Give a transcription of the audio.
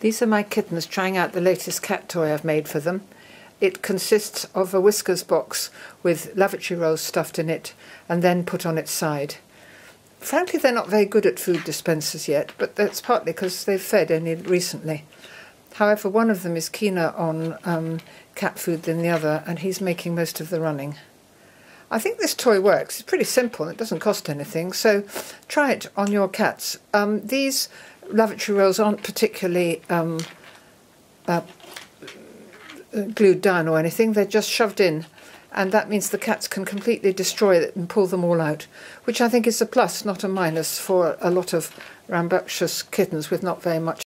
These are my kittens trying out the latest cat toy I've made for them. It consists of a Whiskas box with lavatory rolls stuffed in it and then put on its side. Frankly, they're not very good at food dispensers yet, but that's partly because they've fed only recently. However, one of them is keener on um, cat food than the other, and he's making most of the running. I think this toy works. It's pretty simple. It doesn't cost anything, so try it on your cats. Um, these lavatory rolls aren't particularly um, uh, glued down or anything. They're just shoved in, and that means the cats can completely destroy it and pull them all out, which I think is a plus, not a minus, for a lot of rambunctious kittens with not very much.